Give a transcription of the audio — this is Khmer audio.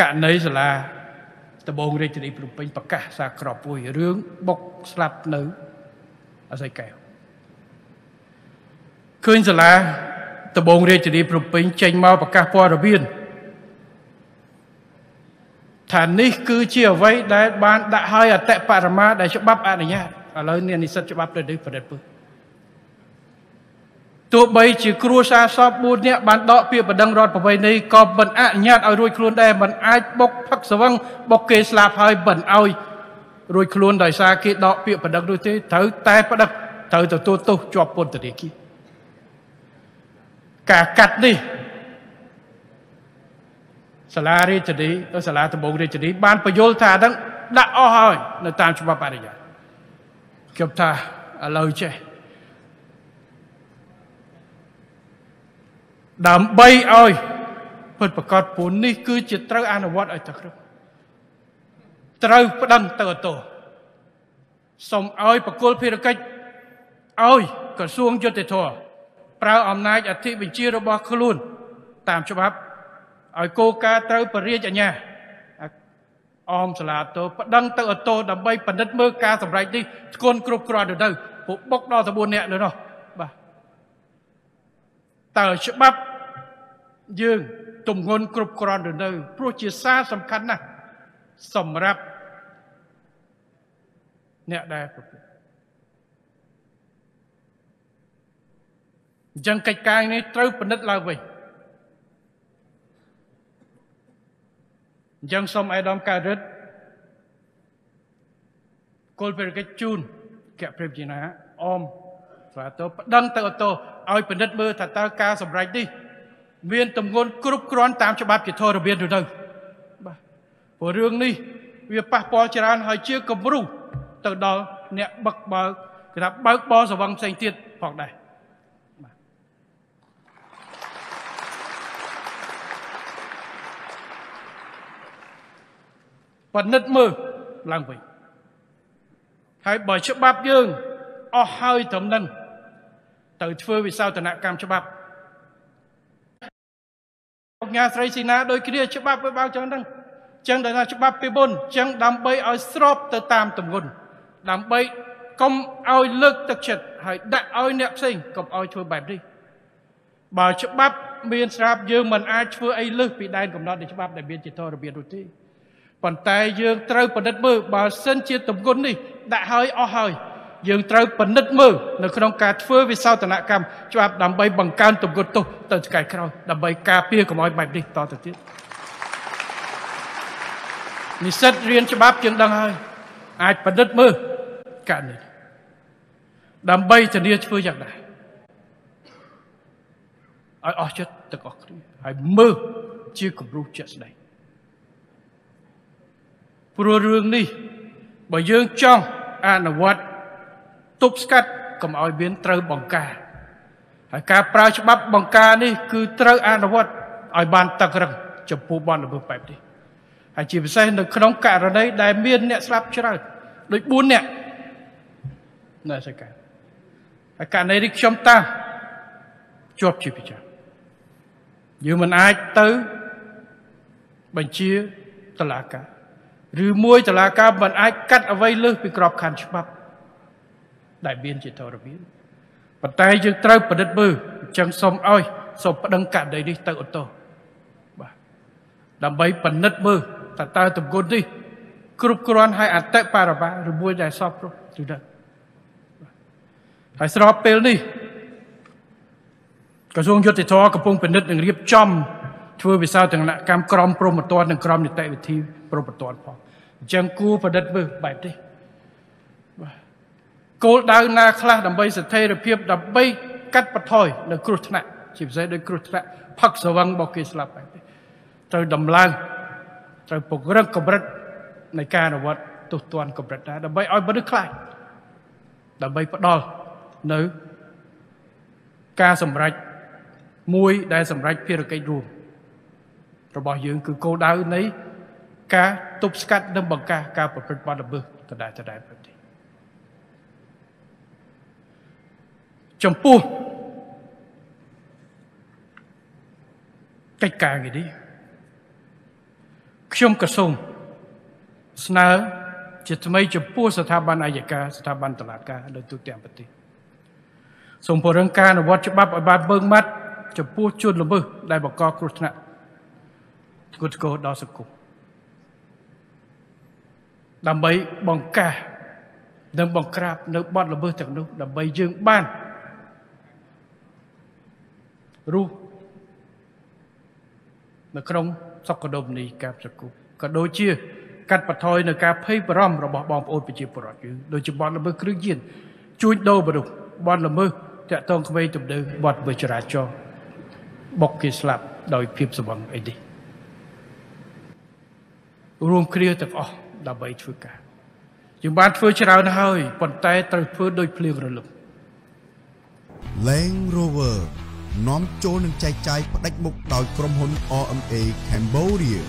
ករណីសាលាដំបងរាជធានីភ្នំពេញប្រកាសសារក្រប់មួយរឿងបុកស្លាប់នៅអស័យកែវឃើញសាលាដំបងរាជធានីភ្នំពេញចេញមកប្រកាសព័ត៌មានថានេះគឺជាអ្វីដែលបានដាក់ឲ្យអតិបរមាដែលច្បាប់អនុញ្ញាតឥឡូវនេះនិស្សិតច្បាប់ទៅនេះប្រឌិតពើ ទោះបីជាគ្រួសារសព4នាក់បានដកពាក្យបណ្ដឹងរដ្ឋប្រវេណីក៏មិនអនុញ្ញាតឲ្យរួចខ្លួនដែរមិនអាចបុកផឹកស្វឹងបុកគេស្លាប់ហើយមិនឲ្យរួចខ្លួនដោយសារគេដកពាក្យបណ្ដឹងនោះទេត្រូវតែប្តឹងត្រូវទទួលទោសជាប់ពន្ធនាគារការកាត់នេះសាលារាជធានីសាលាដំបងរាជធានីបានបញ្យល់ថាហ្នឹងដាក់អស់ហើយនៅតាមច្បាប់អរិយាខ្ញុំថាឥឡូវចេះ ដើម្បីឲ្យពិតប្រកបពូននេះគឺជាត្រូវអនុវត្តឲ្យទៅគ្រប់ត្រូវប្តឹងទៅអតោសូមឲ្យបកគលភារកិច្ចឲ្យក្រសួងយុតិធម៌ប្រើអំណាចអធិបញ្ជារបស់ខ្លួន តាមច្បាប់ឲ្យគោលការណ៍ត្រូវបរិយាអាញាអមសាលាតោប្តឹងទៅអតោដើម្បីពិនិត្យមើលការសម្រេចនេះស្គនគ្រប់គ្រាន់ទៅទៅពួកបុកដល់9នាក់នៅនោះបាទតើច្បាប់ យើងទំងន់គ្រប់គ្រាន់ទៅនៅព្រោះជាសារសំខាន់ណាស់សម្រាប់អ្នកដែលប្រព្រឹត្តអញ្ចឹងកិច្ចការនេះត្រូវពិនិត្យឡើងវិញអញ្ចឹងសូមអេដាមកើតរិទ្ធគោលភារកិច្ចជូនកព្រិបជាណាអមស្វាតោប្តឹងទៅអតោឲ្យពិនិត្យមើលថាតើការសម្រេចនេះ មានទំងន់គ្រប់គ្រាន់តាមច្បាប់ជាធរមានឬនៅបាទព្រោះរឿងនេះវាប៉ះពាល់ច្រើនហើយជាគំរូទៅដល់អ្នកបឹកបើកគេថាបើកបរសវឹងផ្សេងទៀតផងដែរបាទពិនិត្យមើលឡើងវិញហើយបើច្បាប់យើងអស់ហើយត្រឹមនឹងទៅធ្វើវិសោធនកម្មច្បាប់ អង្គការស្រីស៊ីណាដោយគ្នាច្បាប់វាបើចឹងហ្នឹងចឹងដែលថាច្បាប់ពីមុនចឹងដើម្បីឲ្យស្របទៅតាមទម្ងន់ដើម្បីកុំឲ្យលើកទឹកចិត្តហើយដាក់ឲ្យអ្នកផ្សេងកុំឲ្យធ្វើបែបនេះបើច្បាប់មានស្រាប់យើងមិនអាចធ្វើអីលើសពីដែនកំណត់នៃច្បាប់ដែលមានជាធររបៀបនោះទេប៉ុន្តែយើងត្រូវពិនិត្យមើលបើសិនជាទម្ងន់នេះដាក់ឲ្យអស់ហើយ យើងត្រូវពិនិត្យមើលនៅក្នុងការធ្វើវិសោធនកម្មច្បាប់ដើម្បីបង្កើនទម្ងន់ទោសទៅឆ្កែក្រោយដើម្បីការពារកុំឲ្យបែបនេះតទៅទៀតនិស្សិតរៀនច្បាប់ជាងដឹងហើយអាចពិនិត្យមើលករណីដើម្បីធានាធ្វើយ៉ាងណាឲ្យអស់ចិត្តទាំងអស់គ្នាហើយមើលជាគំរូជាក់ស្ដែងព្រោះរឿងនេះបើយើងចង់អនុវត្ត ទប់ស្កាត់កុំឲ្យមានត្រូវបង្ការហើយការប្រើច្បាប់បង្ការនេះ គឺត្រូវអនុវត្តឲ្យបានតឹករឹងចំពោះបនល្មើសបែបនេះហើយជាពិសេសនៅក្នុងករណីដែលមានអ្នកស្លាប់ច្រើនដូច4នាក់នៅសេកាហើយករណីនេះខ្ញុំតាមជាប់ជាប្រចាំយើងមិនអាចទៅបញ្ជាតឡាការឬមួយតឡាការមិនអាចកាត់អ្វីលើសពីក្របខ័ណ្ឌច្បាប់ ដែលមានជាធរមានប៉ុន្តែយើងត្រូវពិនិត្យមើលអញ្ចឹងសូមឲ្យសូមប្តឹងករណីនេះទៅអូតូបាទដើម្បីពិនិត្យមើលតើតើទង្គុណនេះគ្រប់គ្រាន់ហើយអតិបរមាឬមួយដែលសពនោះឬទៅហើយស្របពេលនេះក្រសួងយុតិធម៌កំពុងពិនិត្យនិងរៀបចំធ្វើវិសោធនកម្មក្រមព្រហ្មទណ្ឌនិងក្រមនីតិវិធីព្រហ្មទណ្ឌផងអញ្ចឹងគួរប្រឌិតមើលបែបនេះ គោលដៅណាខ្លះដើម្បីស្ថិរភាពដើម្បីកាត់បន្ថយនៅគ្រោះថ្នាក់ជាពិសេសដោយគ្រោះថ្នាក់ផឹកស្វឹងរបស់គេស្លាប់បែបនេះត្រូវដំឡើងត្រូវពង្រឹងកម្រិតនៃការអនុវត្តទោសទណ្ឌកម្រិតដែរដើម្បីឲ្យមនុស្សខ្លាចដើម្បីផ្ដល់នៅការសម្រេចមួយដែលសម្រេចភារកិច្ចរួមរបស់យើងគឺគោលដៅនៃការទប់ស្កាត់និងបង្ការការប្រព្រឹត្តបទល្មើសដដែលដដែលបែប ចំពោះកិច្ចការនេះខ្ខ្ញុំក៏សូមស្នើជាថ្មីចំពោះស្ថាប័នអាយកាស្ថាប័នតុលាការនៅទូទាំងប្រទេសសូមពង្រឹងការអនុវត្តច្បាប់ឲ្យបានបឹងម៉ាត់ចំពោះជនល្មើសដែលបង្កគ្រោះថ្នាក់ធ្ងន់ធ្ងរដល់សង្គមដើម្បីបង្ការនិងបង្ក្រាបនៅបទល្មើសទាំងនោះដើម្បីយើងបាន រស់នៅក្នុងសុខដុមនីការសង្គមក៏ដូចជា កាត់បន្ថយនៅការភ័យបារម្ភរបស់បងប្អូនប្រជាពលរដ្ឋយើងដូចជាបទល្មើសគ្រឿងញៀនជួញដូរមនុស្សបទល្មើសតាក់ទងក្មេងទំនើបបទវិចរាចរបុកគេស្លាប់ដោយភាពសង្វឹងអីនេះរួមគ្នាទាំងអស់ដើម្បីធ្វើការយើងបានធ្វើច្រើនហើយប៉ុន្តែត្រូវធ្វើដោយភ្លៀងរលឹម Land Rover នាំចូលនឹងចែកចាយផ្ដាច់មុខដោយក្រុមហ៊ុន RMA Cambodia